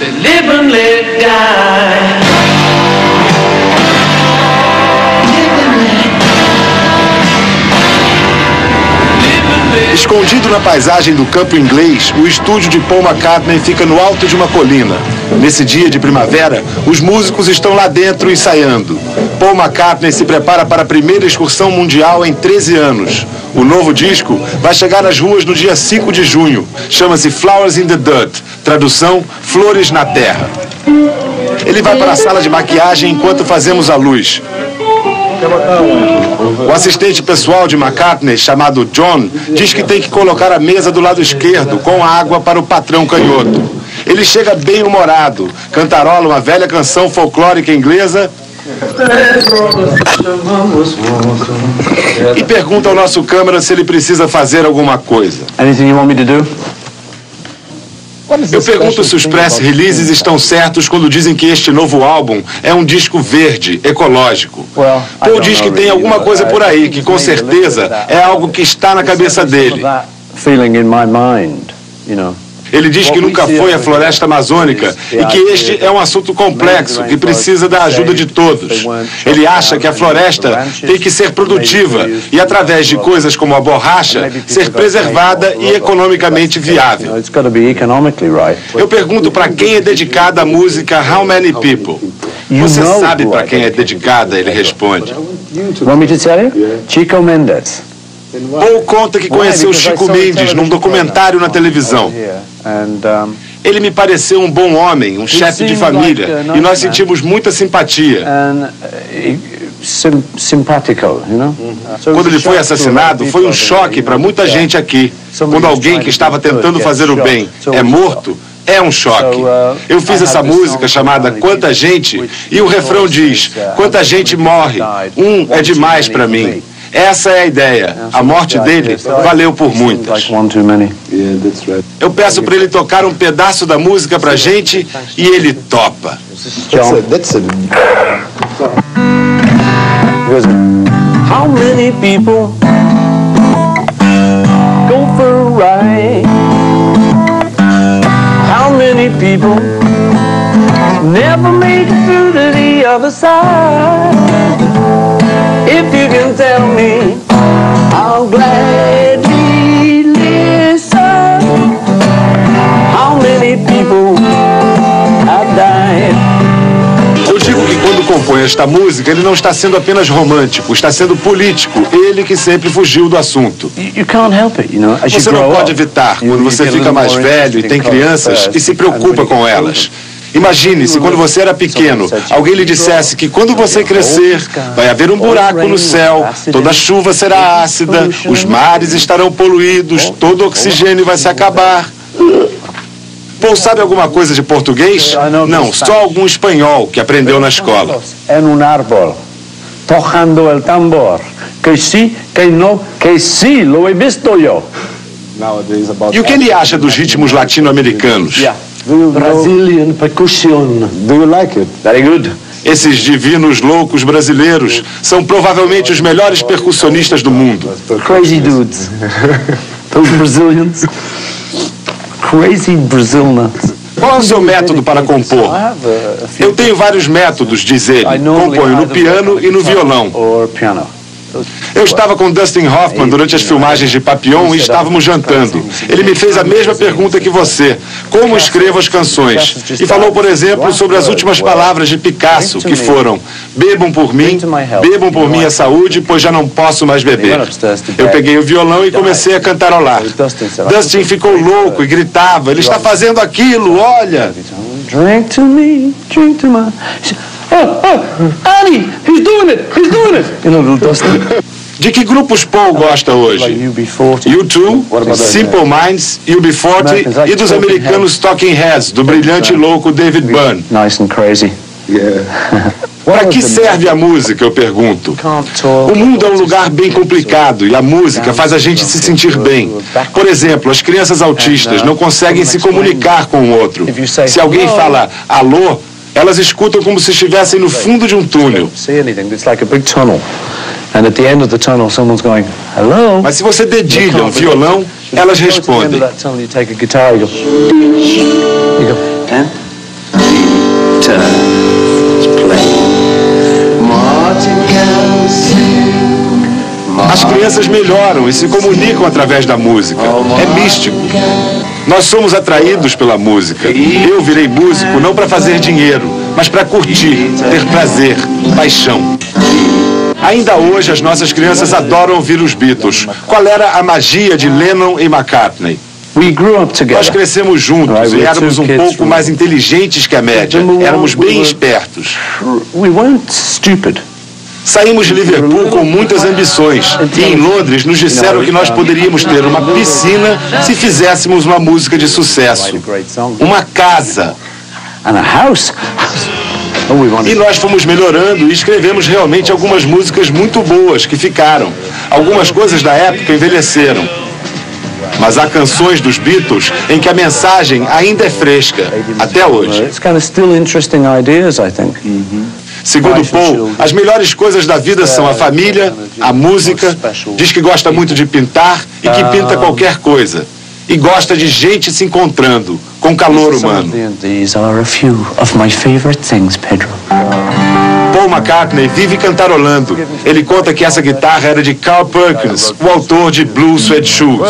Say live and let die. Escondido na paisagem do campo inglês, o estúdio de Paul McCartney fica no alto de uma colina. Nesse dia de primavera, os músicos estão lá dentro ensaiando. Paul McCartney se prepara para a primeira excursão mundial em 13 anos. O novo disco vai chegar às ruas no dia 5 de junho. Chama-se Flowers in the Dirt. Tradução: Flores na Terra. Ele vai para a sala de maquiagem enquanto fazemos a luz. O assistente pessoal de McCartney, chamado John, diz que tem que colocar a mesa do lado esquerdo com água para o patrão canhoto. Ele chega bem humorado, cantarola uma velha canção folclórica inglesa e pergunta ao nosso câmera se ele precisa fazer alguma coisa. Anything you want me to do? Eu pergunto se os press releases estão certos quando dizem que este novo álbum é um disco verde, ecológico. Paul diz que tem alguma coisa por aí que com certeza é algo que está na cabeça dele. Feeling in my mind, you know. Ele diz que nunca foi à floresta amazônica e que este é um assunto complexo que precisa da ajuda de todos. Ele acha que a floresta tem que ser produtiva e, através de coisas como a borracha, ser preservada e economicamente viável. It's got to be economically right. Eu pergunto para quem é dedicada a música How Many People? Você sabe para quem é dedicada, ele responde. Want me to tell you? Chico Mendes. Paul conta que conheceu Chico Mendes num documentário na televisão. Ele me pareceu um bom homem, um chefe de família, e nós sentimos muita simpatia. uh, know. So Quando ele foi assassinado, foi um choque para muita gente aqui. Quando alguém que estava tentando fazer o bem é morto, é um choque. Eu fiz essa música chamada Quanta Gente e o refrão diz: Quanta gente morre, um é demais para mim. Essa é a ideia. A morte dele valeu por muitas. Eu peço para ele tocar um pedaço da música pra gente e ele topa. How many people go for a ride? How many people never make it through to the other side? Quando compõe esta música, ele não está sendo apenas romântico, está sendo político. Ele que sempre fugiu do assunto. You, you can't help it, you know. As you Você não pode evitar quando você fica mais velho e tem crianças e se preocupa com elas. Imagine se quando você era pequeno, alguém lhe dissesse que quando você crescer, vai haver um buraco no céu, toda chuva será ácida, os mares estarão poluídos, todo o oxigênio vai se acabar. Paul sabe alguma coisa de português? Não, só algum espanhol que aprendeu na escola. En un árbol, tocando el tambor. Que sí, que no, que sí, lo he visto yo. E o que ele acha dos ritmos latino-americanos? Brazilian percussion. Do you like it? Very good. Esses divinos loucos brasileiros são provavelmente os melhores percussionistas do mundo. Crazy dudes. Those Brazilians. Crazy Brazil nuts. Qual é o seu método para compor? Eu tenho vários métodos, diz ele. Componho no piano e no violão. Eu estava com Dustin Hoffman durante as filmagens de Papillon e estávamos jantando. Ele me fez a mesma pergunta que você: como escrevo as canções? E falou, por exemplo, sobre as últimas palavras de Picasso, que foram: bebam por mim, bebam por minha saúde, pois já não posso mais beber. Eu peguei o violão e comecei a cantarolar. Dustin ficou louco e gritava: ele está fazendo aquilo, olha! Drink to me, drink to my. Oh, oh, Annie, he's doing it, he's doing it. You know, little Dustin. De que grupos Paul gosta hoje? UB40. U2, Simple Minds, UB40 e dos americanos Talking Heads, do brilhante e louco David Byrne. Nice and crazy. Para que serve a música, eu pergunto? O mundo é um lugar bem complicado e a música faz a gente se sentir bem. Por exemplo, as crianças autistas não conseguem se comunicar com o outro. Se alguém fala alô, elas escutam como se estivessem no fundo de um túnel. See anything? It's like a big tunnel, and at the end of the tunnel, someone's going, "Hello." Mas se você dedilha um violão, elas respondem. As crianças melhoram e se comunicam através da música. É místico. Nós somos atraídos pela música. Eu virei músico não para fazer dinheiro, mas para curtir, ter prazer, paixão. Ainda hoje as nossas crianças adoram ouvir os Beatles. Qual era a magia de Lennon e McCartney? Nós crescemos juntos e éramos um pouco mais inteligentes que a média. Éramos bem espertos. Saímos de Liverpool com muitas ambições. E em Londres nos disseram que nós poderíamos ter uma piscina se fizéssemos uma música de sucesso. Uma casa. And a house. Oh, E nós fomos melhorando e escrevemos realmente algumas músicas muito boas que ficaram. Algumas coisas da época envelheceram. Mas há canções dos Beatles em que a mensagem ainda é fresca, até hoje. It's kind of still interesting ideas, I think. Segundo Paul, as melhores coisas da vida são a família, a música, diz que gosta muito de pintar e que pinta qualquer coisa. E gosta de gente se encontrando, com calor humano. Paul McCartney vive cantarolando. Ele conta que essa guitarra era de Carl Perkins, o autor de Blue Suede Shoes.